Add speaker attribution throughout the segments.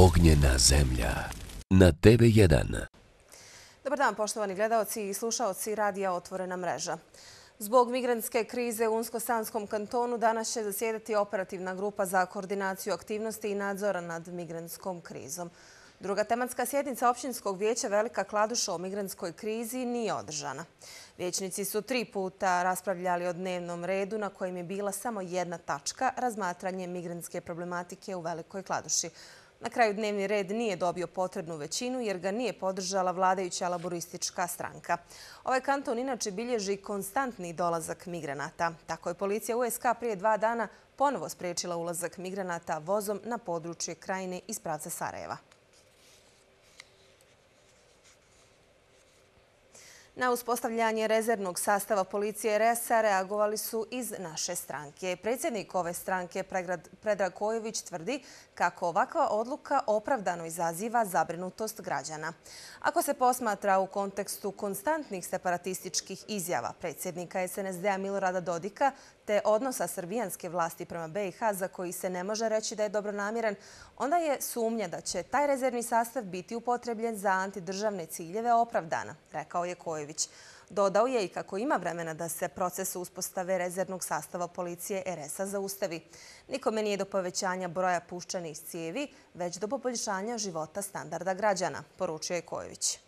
Speaker 1: Ognjena zemlja na TV1.
Speaker 2: Dobar dan, poštovani gledalci i slušaoci Radija Otvorena mreža. Zbog migrantske krize u Unsko-Sanskom kantonu danas će zasjedati operativna grupa za koordinaciju aktivnosti i nadzora nad migrantskom krizom. Druga tematska sjednica općinskog vijeća Velika Kladuša o migrantskoj krizi nije održana. Vječnici su tri puta raspravljali o dnevnom redu na kojem je bila samo jedna tačka razmatranje migrantske problematike u Velikoj Kladuši. Na kraju dnevni red nije dobio potrebnu većinu jer ga nije podržala vladajuća laboristička stranka. Ovaj kanton inače bilježi konstantni dolazak migranata. Tako je policija USK prije dva dana ponovo spriječila ulazak migranata vozom na područje krajine iz pravca Sarajeva. Na uspostavljanje rezervnog sastava policije RS-a reagovali su iz naše stranke. Predsjednik ove stranke Predrag Kojović tvrdi kako ovakva odluka opravdano izaziva zabrinutost građana. Ako se posmatra u kontekstu konstantnih separatističkih izjava predsjednika SNSD-a Milorada Dodika, te odnosa srbijanske vlasti prema BiH za koji se ne može reći da je dobronamiran, onda je sumnja da će taj rezervni sastav biti upotrebljen za antidržavne ciljeve opravdana, rekao je Kojević. Dodao je i kako ima vremena da se proces uspostave rezervnog sastava policije RS-a zaustavi. Nikome nije do povećanja broja puščanih cijevi, već do poboljšanja života standarda građana, poručio je Kojević.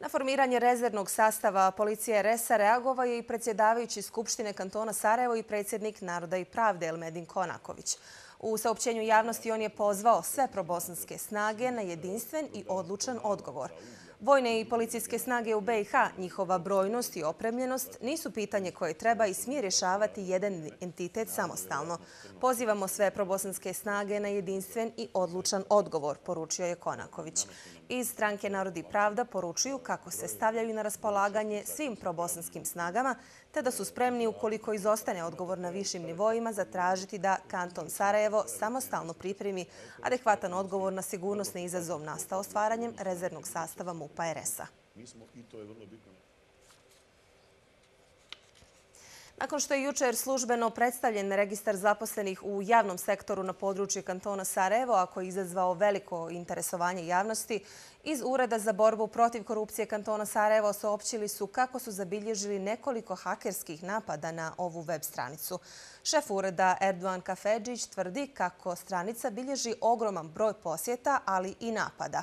Speaker 2: Na formiranje rezervnog sastava policije RS-a reagovao je i predsjedavajući Skupštine kantona Sarajevo i predsjednik Naroda i pravde Elmedin Konaković. U saopćenju javnosti on je pozvao sve probosanske snage na jedinstven i odlučan odgovor. Vojne i policijske snage u BiH, njihova brojnost i opremljenost nisu pitanje koje treba i smije rješavati jedan entitet samostalno. Pozivamo sve probosanske snage na jedinstven i odlučan odgovor, poručio je Konaković. Iz stranke Narodi pravda poručuju kako se stavljaju na raspolaganje svim probosanskim snagama, te da su spremni ukoliko izostane odgovor na višim nivoima zatražiti da kanton Sarajevo samostalno pripremi adekvatan odgovor na sigurnosni izazov nastao stvaranjem rezervnog sastava MUPA RS-a. Nakon što je jučer službeno predstavljen registar zaposlenih u javnom sektoru na području kantona Sarajevo, ako je izazvao veliko interesovanje javnosti, iz Ureda za borbu protiv korupcije kantona Sarajevo soopćili su kako su zabilježili nekoliko hakerskih napada na ovu web stranicu. Šef ureda Erdogan Kafedžić tvrdi kako stranica bilježi ogroman broj posjeta, ali i napada.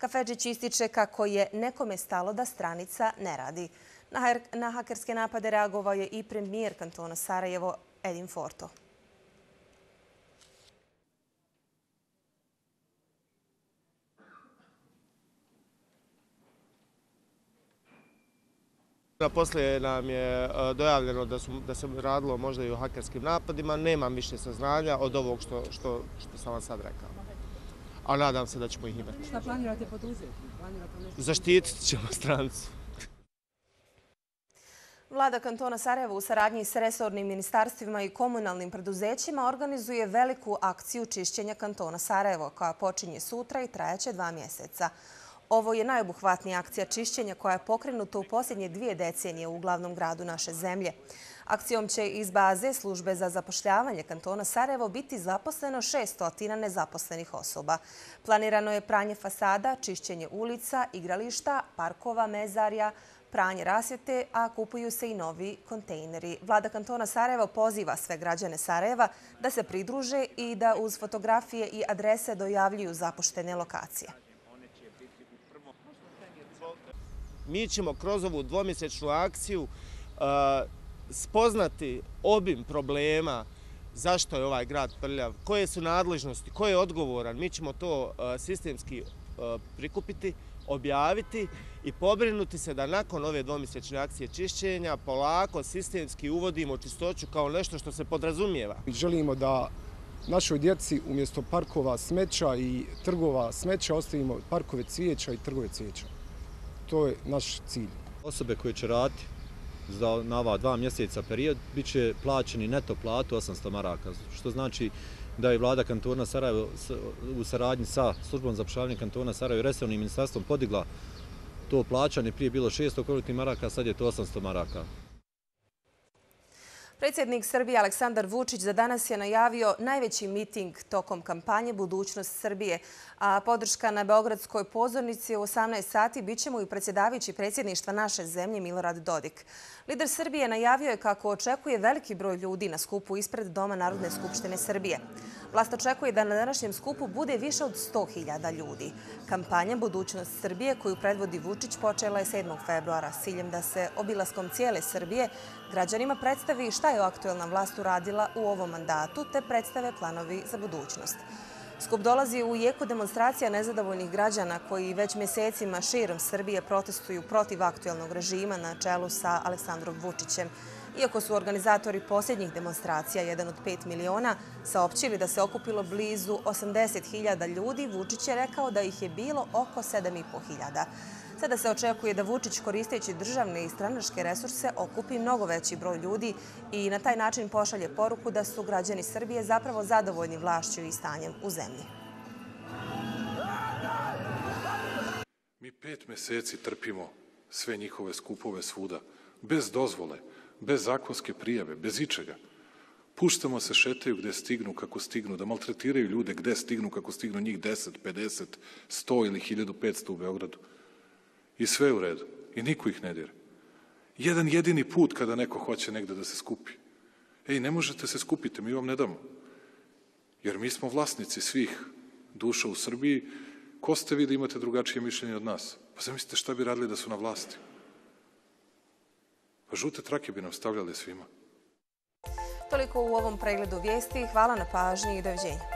Speaker 2: Kafeđić ističe kako je nekome stalo da stranica ne radi. Na hakerske napade reagovao je i premijer kantona Sarajevo, Edin Forto.
Speaker 3: Poslije nam je e, dojavljeno da se radilo možda i o hakerskim napadima. Nemam više saznanja od ovog što sam vam sad rekao. A nadam se da ćemo ih imati.
Speaker 4: Šta planirate poduzeti?
Speaker 3: Zaštitit ćemo strancu.
Speaker 2: Vlada kantona Sarajevo u saradnji s resornim ministarstvima i komunalnim preduzećima organizuje veliku akciju čišćenja kantona Sarajevo koja počinje sutra i trajaće dva mjeseca. Ovo je najobuhvatnija akcija čišćenja koja je pokrenuta u posljednje dvije decenije u glavnom gradu naše zemlje. Akcijom će iz baze službe za zapošljavanje kantona Sarajevo biti zaposleno 600 nezaposlenih osoba. Planirano je pranje fasada, čišćenje ulica, igrališta, parkova, mezarja, pranje rasvjete, a kupuju se i novi kontejneri. Vlada kantona Sarajevo poziva sve građane Sarajeva da se pridruže i da uz fotografije i adrese dojavljuju zapuštene lokacije.
Speaker 3: Mi ćemo kroz ovu dvomjesečnu akciju uh, spoznati obim problema zašto je ovaj grad prljav, koje su nadležnosti, ko je odgovoran. Mi ćemo to uh, sistemski uh, prikupiti, objaviti i pobrinuti se da nakon ove dvomjesečne akcije čišćenja polako sistemski uvodimo čistoću kao nešto što se podrazumijeva.
Speaker 5: Želimo da našoj djeci umjesto parkova smeća i trgova smeća ostavimo parkove cvijeća i trgove cvijeća. To je naš cilj.
Speaker 6: Osobe koje će raditi za, na ova dva mjeseca period bit će plaćeni neto platu 800 maraka, što znači da je vlada kantona Sarajevo u saradnji sa službom za pošaljanje kantona Sarajevo i resornim ministarstvom podigla to plaćanje. Prije bilo 600 korutnih maraka, sad je to 800 maraka.
Speaker 2: Predsjednik Srbije Aleksandar Vučić za danas je najavio najveći miting tokom kampanje Budućnost Srbije, a podrška na Beogradskoj pozornici u 18 sati bit će mu i predsjedavajući predsjedništva naše zemlje Milorad Dodik. Lider Srbije najavio je kako očekuje veliki broj ljudi na skupu ispred Doma Narodne skupštine Srbije. Vlast očekuje da na današnjem skupu bude više od 100.000 ljudi. Kampanja Budućnost Srbije koju predvodi Vučić počela je 7. februara s ciljem da se obilaskom cijele Srbije građanima predstavi šta je aktuelna vlast uradila u ovom mandatu te predstave planovi za budućnost. Skup dolazi u jeku demonstracija nezadovoljnih građana koji već mjesecima širom Srbije protestuju protiv aktuelnog režima na čelu sa Aleksandrom Vučićem. Iako su organizatori posljednjih demonstracija, jedan od 5 miliona, saopćili da se okupilo blizu 80.000 ljudi, Vučić je rekao da ih je bilo oko 7.500. Sada se očekuje da Vučić koristeći državne i stranačke resurse okupi mnogo veći broj ljudi i na taj način pošalje poruku da su građani Srbije zapravo zadovoljni vlašću i stanjem u zemlji.
Speaker 4: Mi pet meseci trpimo sve njihove skupove svuda, bez dozvole, bez zakonske prijave, bez ičega. Puštamo se, šetaju gde stignu, kako stignu, da maltretiraju ljude gde stignu, kako stignu njih 10, 50, 100 ili 1500 u Beogradu. I sve je u redu. I niko ih ne dira. Jedan jedini put kada neko hoće negde da se skupi. Ej, ne možete se skupiti, mi vam ne damo. Jer mi smo vlasnici svih duša u Srbiji. Ko ste vi da imate drugačije mišljenje od nas? Pa zamislite šta bi radili da su na vlasti? Pa žute trake bi nam stavljali svima.
Speaker 2: Toliko u ovom pregledu vijesti. Hvala na pažnji i doviđenja.